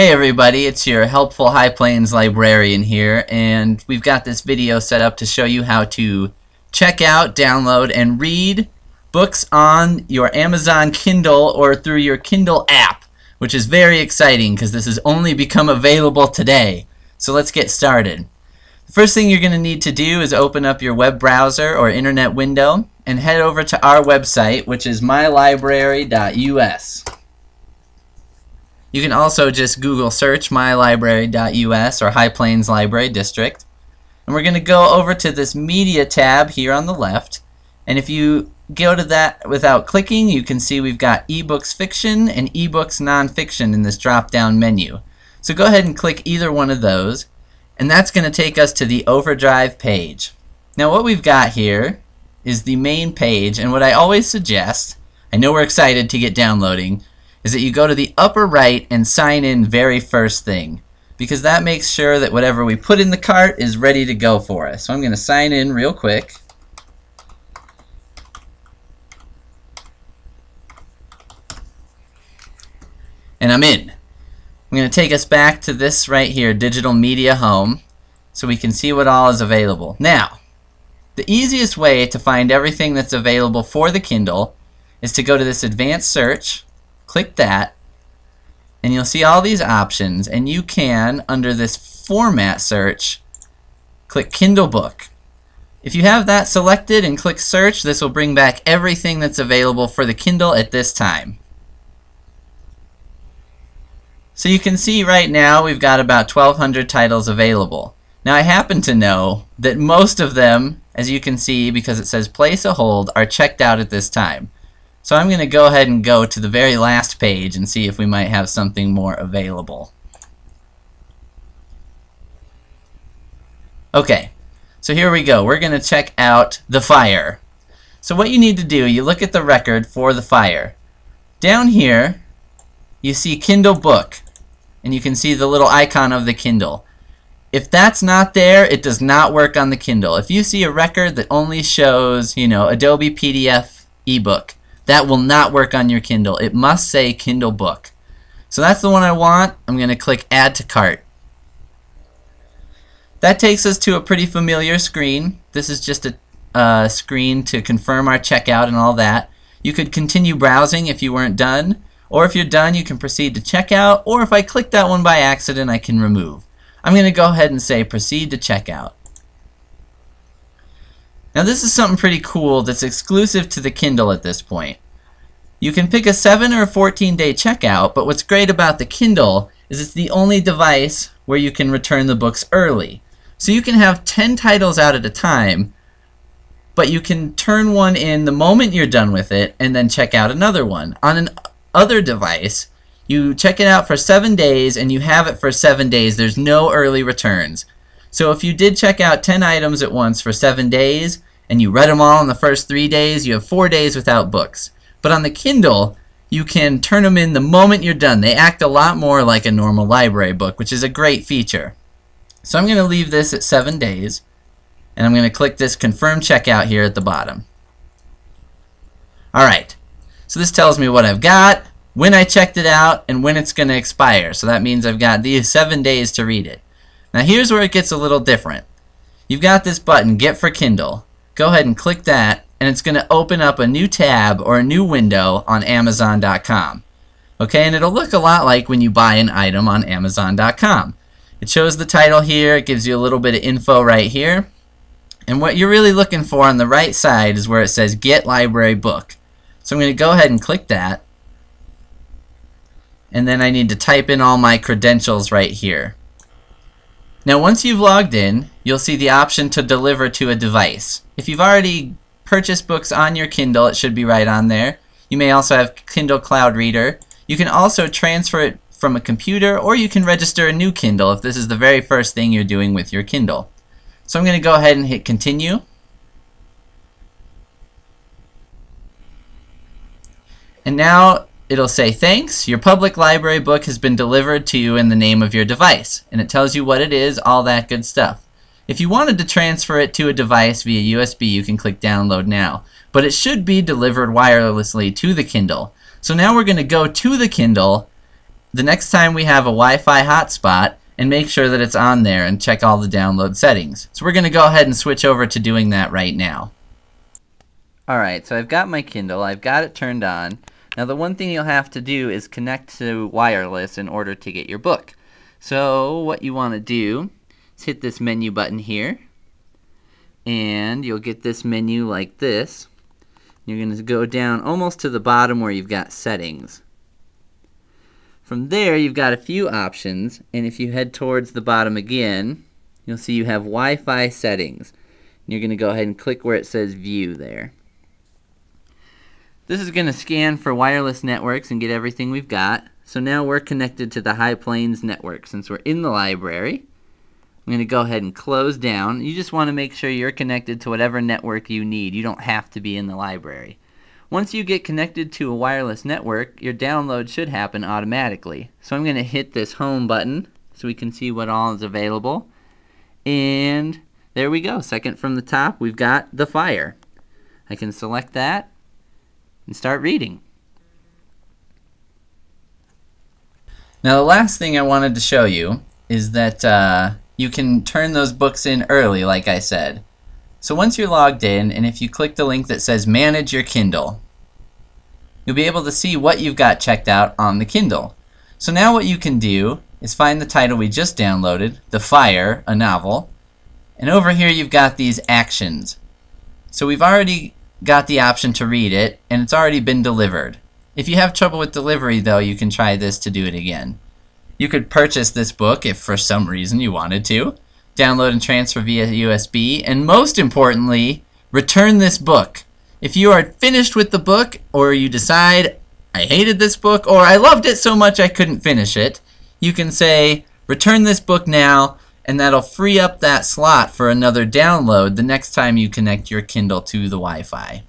Hey everybody, it's your helpful High Plains librarian here and we've got this video set up to show you how to check out, download, and read books on your Amazon Kindle or through your Kindle app which is very exciting because this has only become available today. So let's get started. The first thing you're going to need to do is open up your web browser or internet window and head over to our website which is mylibrary.us. You can also just Google search mylibrary.us or High Plains Library District. And we're going to go over to this media tab here on the left. And if you go to that without clicking, you can see we've got ebooks fiction and ebooks nonfiction in this drop down menu. So go ahead and click either one of those. And that's going to take us to the Overdrive page. Now what we've got here is the main page. And what I always suggest, I know we're excited to get downloading, is that you go to the upper right and sign in very first thing because that makes sure that whatever we put in the cart is ready to go for us. So I'm going to sign in real quick. And I'm in. I'm going to take us back to this right here, Digital Media Home, so we can see what all is available. Now, the easiest way to find everything that's available for the Kindle is to go to this advanced search click that and you'll see all these options and you can under this format search click Kindle book. If you have that selected and click search this will bring back everything that's available for the Kindle at this time. So you can see right now we've got about 1200 titles available. Now I happen to know that most of them as you can see because it says place a hold are checked out at this time so I'm going to go ahead and go to the very last page and see if we might have something more available. Okay, so here we go. We're going to check out The Fire. So what you need to do, you look at the record for The Fire. Down here, you see Kindle Book, and you can see the little icon of the Kindle. If that's not there, it does not work on the Kindle. If you see a record that only shows, you know, Adobe PDF ebook, that will not work on your Kindle. It must say Kindle Book. So that's the one I want. I'm going to click Add to Cart. That takes us to a pretty familiar screen. This is just a uh, screen to confirm our checkout and all that. You could continue browsing if you weren't done, or if you're done you can proceed to checkout, or if I click that one by accident I can remove. I'm going to go ahead and say proceed to checkout. Now this is something pretty cool that's exclusive to the Kindle at this point. You can pick a 7 or a 14 day checkout, but what's great about the Kindle is it's the only device where you can return the books early. So you can have 10 titles out at a time, but you can turn one in the moment you're done with it and then check out another one. On an other device, you check it out for 7 days and you have it for 7 days. There's no early returns. So if you did check out 10 items at once for 7 days and you read them all in the first 3 days, you have 4 days without books. But on the Kindle, you can turn them in the moment you're done. They act a lot more like a normal library book, which is a great feature. So I'm going to leave this at 7 days, and I'm going to click this Confirm Checkout here at the bottom. Alright, so this tells me what I've got, when I checked it out, and when it's going to expire. So that means I've got these 7 days to read it. Now here's where it gets a little different. You've got this button, Get for Kindle. Go ahead and click that, and it's going to open up a new tab or a new window on Amazon.com. Okay, and it'll look a lot like when you buy an item on Amazon.com. It shows the title here, it gives you a little bit of info right here. And what you're really looking for on the right side is where it says Get Library Book. So I'm going to go ahead and click that. And then I need to type in all my credentials right here. Now once you've logged in, you'll see the option to deliver to a device. If you've already purchased books on your Kindle. It should be right on there. You may also have Kindle Cloud Reader. You can also transfer it from a computer or you can register a new Kindle if this is the very first thing you're doing with your Kindle. So I'm going to go ahead and hit continue. And now it'll say thanks, your public library book has been delivered to you in the name of your device. And it tells you what it is, all that good stuff. If you wanted to transfer it to a device via USB, you can click download now. But it should be delivered wirelessly to the Kindle. So now we're going to go to the Kindle the next time we have a Wi-Fi hotspot and make sure that it's on there and check all the download settings. So we're going to go ahead and switch over to doing that right now. Alright, so I've got my Kindle, I've got it turned on. Now the one thing you'll have to do is connect to wireless in order to get your book. So what you want to do is hit this menu button here and you'll get this menu like this. You're going to go down almost to the bottom where you've got settings. From there, you've got a few options, and if you head towards the bottom again, you'll see you have Wi-Fi settings. You're going to go ahead and click where it says View there. This is going to scan for wireless networks and get everything we've got. So now we're connected to the High Plains network. Since we're in the library, I'm going to go ahead and close down. You just want to make sure you're connected to whatever network you need. You don't have to be in the library. Once you get connected to a wireless network, your download should happen automatically. So I'm going to hit this home button so we can see what all is available. And there we go. Second from the top, we've got The Fire. I can select that and start reading. Now the last thing I wanted to show you is that uh, you can turn those books in early like I said. So once you're logged in, and if you click the link that says Manage Your Kindle, you'll be able to see what you've got checked out on the Kindle. So now what you can do is find the title we just downloaded, The Fire, a novel, and over here you've got these actions. So we've already got the option to read it, and it's already been delivered. If you have trouble with delivery, though, you can try this to do it again. You could purchase this book if for some reason you wanted to download and transfer via USB, and most importantly, return this book. If you are finished with the book, or you decide, I hated this book, or I loved it so much I couldn't finish it, you can say, return this book now, and that'll free up that slot for another download the next time you connect your Kindle to the Wi-Fi.